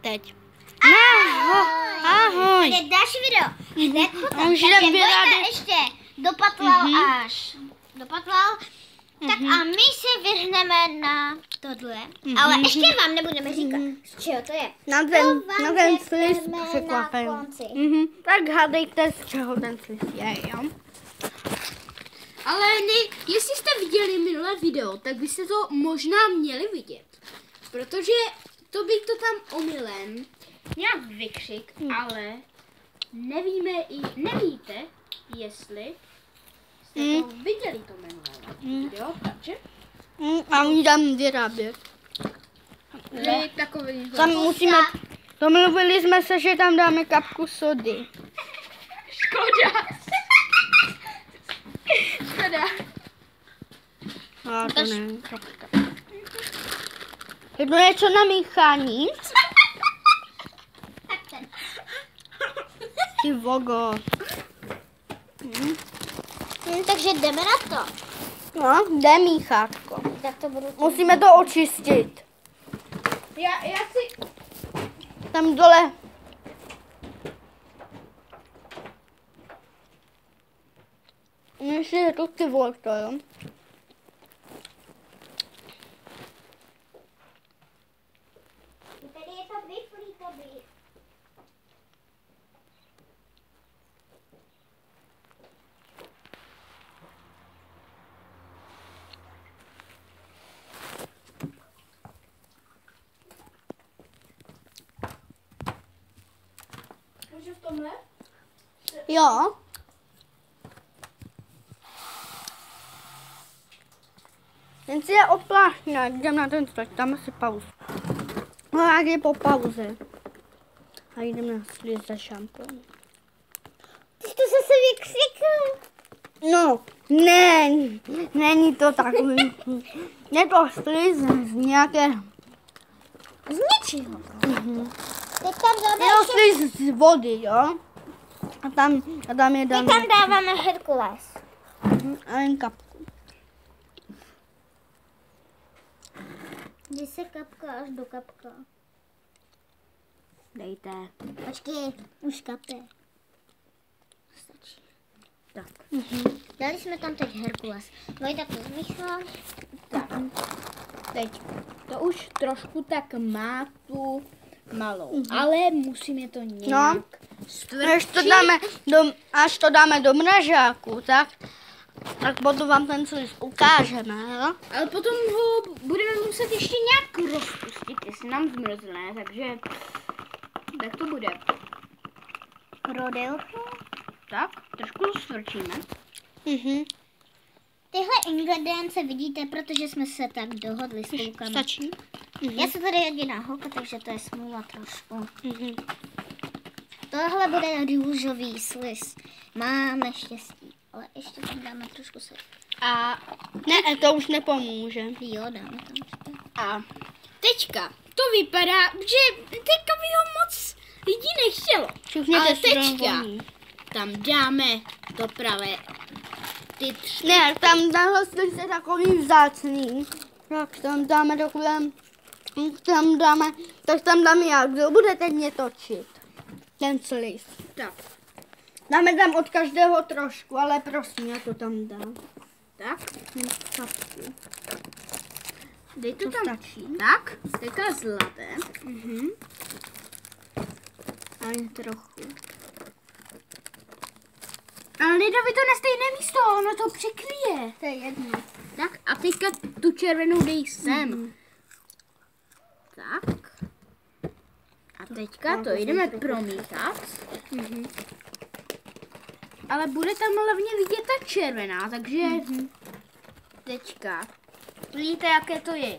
teď. No, ahoj. Hned další video. Hned potom. Jde Takže Vojta ještě dopatlal Mhm. až dopatlal. Tak a my se vyhneme na tohle. Mhm. Ale ještě vám nebudeme říkat, z čeho to je. Na To ten, vám na ten překvapím. konci. Mhm. Tak hádejte, z čeho ten slis je, jo? Ale ne, jestli jste viděli minulé video, tak byste to možná měli vidět. Protože to by to tam omylem nějak vykřik, ale nevíme i, nevíte, jestli jste to viděli to minulé video, takže Mm, a oni tam vyrábět. ne. takový Tam musíme, domluvili jsme se, že tam dáme kapku sody. škoda. škoda. A to ne, kapka. Je to něco na míchání? Ty vogo. Hm, takže jdeme na to. No, jde míchátko. Tak to budu Musíme to očistit. Já, já si, Tam dole. Ještě je to ty vole, to jo. Tady je to vyflí, to by. můžu v tomhle? Jo. Jen si je oplášně, jdem na ten stroj, tam asi pauzu. No jak je po pauze. A jdem na slid za šampon. Ty jsi to zase vykřikl. No, ne, není to takový. Je to slid z nějaké, Z ničeho. Teď tam dáme je to ještě, slid z vody, jo. A tam, a tam je teď tam, tam dáváme Herkules. a jen kapku. Jdi se kapka až do kapka. Dejte. Počkej, už kape. Stačí. Tak. Dali jsme tam teď Herkules. Vojta to zmichal. Teď to už trošku tak má tu malou, ale musíme to nějak No. Až to dáme do, až to dáme do mražáku, tak, tak potom vám ten slib ukážeme, jo? Ale potom ho budeme muset ještě nějak rozpustit, jestli nám zmrzne, takže tak to bude. Rodil. Tak, trošku svrčíme. Mhm. Tyhle ingredience vidíte, protože jsme se tak dohodli s klukama. Stačí? Já jsem tady jediná holka, takže to je smůla trošku. Mhm. Tohle bude růžový slis. Máme štěstí. Ale ještě tam dáme trošku se. A, Ne, to už nepomůže. Jo, dáme tam ještě. a teďka to vypadá, že teďka by ho moc lidí nechtělo. Všichni Ale teďka tam dáme to pravé ty tři. Ne, tam slib je takový vzácný. Tak tam dáme takové, tam dáme, tak tam dáme jak, kdo bude teď mě točit. Ten slib. Tak, Dáme tam od každého trošku, ale prosím, já to tam dám. tak, Jen kapku. dej to To tam. stačí. Tak, teďka zlaté. Mhm. A jen trochu. Ale Lidovi to na stejné místo, ono to překryje. To je jedno. Tak a teďka tu červenou dej sem. Tak. A teďka to jdeme promítat. Mhm. Ale bude tam hlavně vidět ta červená, takže teďka. Vidíte, jaké to. Je